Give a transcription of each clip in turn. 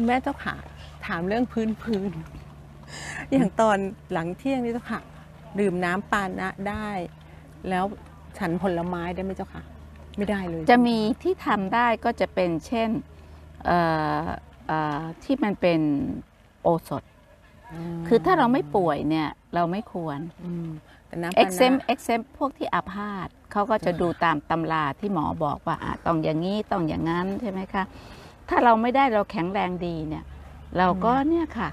คุณแม่เจ้าค่ะ ถามเรื่องพื้นพื้น อย่างตอนหลังเที่ยงนี่เจ้าค่ะ ดื่มน้ำปานะได้ แล้วฉันผลไม้ได้ไหมเจ้าค่ะ ไม่ได้เลย จะมีที่ทำได้ก็จะเป็นเช่นเอ่อเอ่อที่มันเป็นโอสถมคือถ้าเราไม่ป่วยเนี่ยเราไม่ควรอืมแต่น้ำปาเอ็กเซมนะเอ็กเซมพวกที่อาพาธเขาก็จะดูตามตำราที่หมอบอกว่าอะต้องอย่างนี้ต้องอย่างนั้นใช่ไหมคะ ถ้าเราไม่ได้เราแข็งแรงดีเนี่ย เราก็เนี่ยค่ะ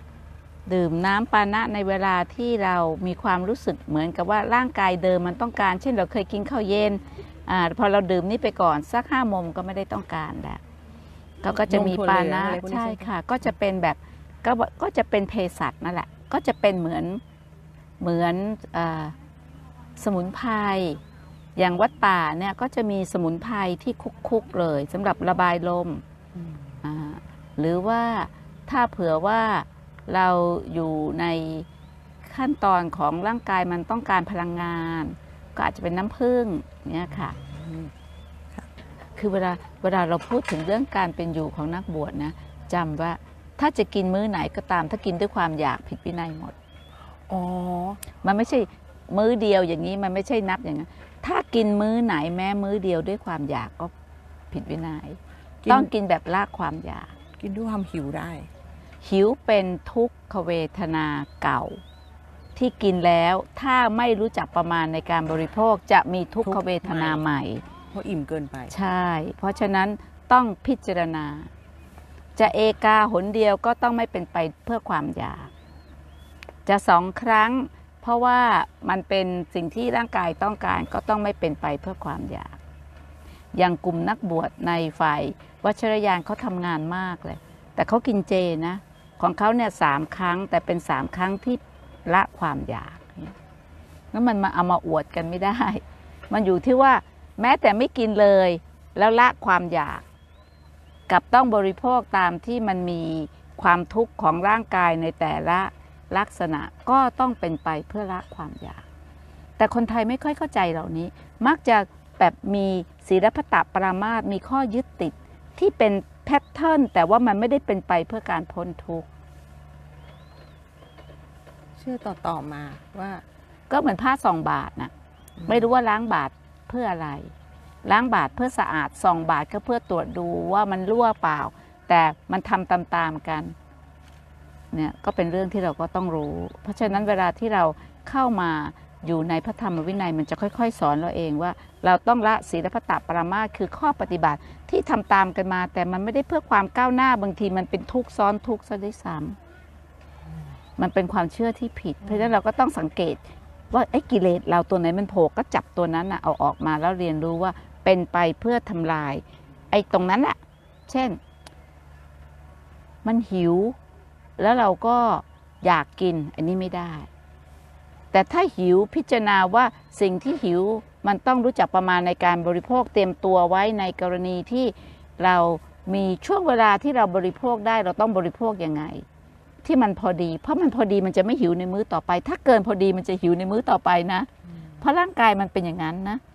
ดื่มน้ำปานะในเวลาที่เรามีความรู้สึกเหมือนกับว่าร่างกายเดิมมันต้องการ เช่นเราเคยกินข้าวเย็นอ่าพอเราดื่มนี่ไปก่อนสักห้าโมงก็ไม่ได้ต้องการแล้วเขาก็จะมีปานะนมถั่วเหลืองอะไรพวกนี้ใช่ใช่ไหมค่ะ ก็จะเป็นแบบก็ก็จะเป็นเภสัชนั่นแหละ ก็จะเป็นเหมือนเหมือนอาสมุนไพรอย่างวัดป่าเนี่ยก็จะมีสมุนไพรที่คุกๆเลยสำหรับระบายลมอืมอ่า หรือว่าถ้าเผื่อว่าเราอยู่ในขั้นตอนของร่างกายมันต้องการพลังงาน ก็อาจจะเป็นน้ำผึ้งเนี่ยค่ะอืมคือเวลาเวลาเราพูดถึงเรื่องการเป็นอยู่ของนักบวชนะจำว่าถ้าจะกินมื้อไหนก็ตาม ถ้ากินด้วยความอยากผิดวินัยหมดอ๋อมันไม่ใช่มื้อเดียวอย่างนี้มันไม่ใช่นับอย่างนั้นถ้ากินมื้อไหนแม้มื้อเดียวด้วยความอยากก็ผิดวินัยกินต้องกินแบบละความอยาก กินด้วยความหิวได้ หิวเป็นทุกขเวทนาเก่า ที่กินแล้วถ้าไม่รู้จักประมาณในการบริโภคจะมีทุกขเวทนาใหม่ เพราะอิ่มเกินไป ใช่ เพราะฉะนั้นต้องพิจารณา จะเอกาหนเดียวก็ต้องไม่เป็นไปเพื่อความอยาก จะสองครั้ง เพราะว่ามันเป็นสิ่งที่ร่างกายต้องการก็ต้องไม่เป็นไปเพื่อความอยาก อย่างกลุ่มนักบวชในฝ่ายวัชรยานเขาทำงานมากเลย แต่เขากินเจนะ ของเขาเนี่ยสามครั้งแต่เป็นสามครั้งที่ละความอยากนี่ยแล้วมันมาเอามาอวดกันไม่ได้ มันอยู่ที่ว่าแม้แต่ไม่กินเลย แล้วละความอยาก กับต้องบริโภคตามที่มันมีความทุกข์ของร่างกายในแต่ละลักษณะก็ต้องเป็นไปเพื่อละความอยาก แต่คนไทยไม่ค่อยเข้าใจเหล่านี้ มักจะ แบบมีศีลพตปรามาสมีข้อยึดติดที่เป็นแพทเทิร์นแต่ว่ามันไม่ได้เป็นไปเพื่อการพ้นทุกข์เชื่อต่อต่อๆมาว่า ก็เหมือนผ้าสองบาทนะไม่รู้ว่าล้างบาทเพื่ออะไร ล้างบาทเพื่อสะอาดสองบาทก็เพื่อตรวจดูว่ามันรั่วเปล่า แต่มันทำตามๆกันเนี่ยก็เป็นเรื่องที่เราก็ต้องรู้ เพราะฉะนั้นเวลาที่เราเข้ามา อยู่ในพระธรรมวินัยมันจะค่อย ๆ สอนเราเองว่า เราต้องละศีลพตปรามาสคือข้อปฏิบัติที่ทำตามกันมา แต่มันไม่ได้เพื่อความก้าวหน้าบางทีมันเป็นทุกข์ซ้อนทุกข์ซะด้วยซ้ำมันเป็นความเชื่อที่ผิด เพราะฉะนั้นเราก็ต้องสังเกตว่าไอ้กิเลสเราตัวไหนมันโผล่ก็จับตัวนั้นนะเอาออกมาแล้วเรียนรู้ว่าเป็นไปเพื่อทำลาย ไอ้ตรงนั้นแหละเช่น มันหิว แล้วเราก็อยากกินอันนี้ไม่ได้ แต่ถ้าหิวพิจารณาว่าสิ่งที่หิวมันต้องรู้จักประมาณในการบริโภคเตรียมตัวไว้ในกรณีที่เรามีช่วงเวลาที่เราบริโภคได้เราต้องบริโภคยังไง ที่มันพอดี เพราะมันพอดีมันจะไม่หิวในมื้อต่อไป ถ้าเกินพอดีมันจะหิวในมื้อต่อไปนะ เพราะร่างกายมันเป็นอย่างนั้นนะเ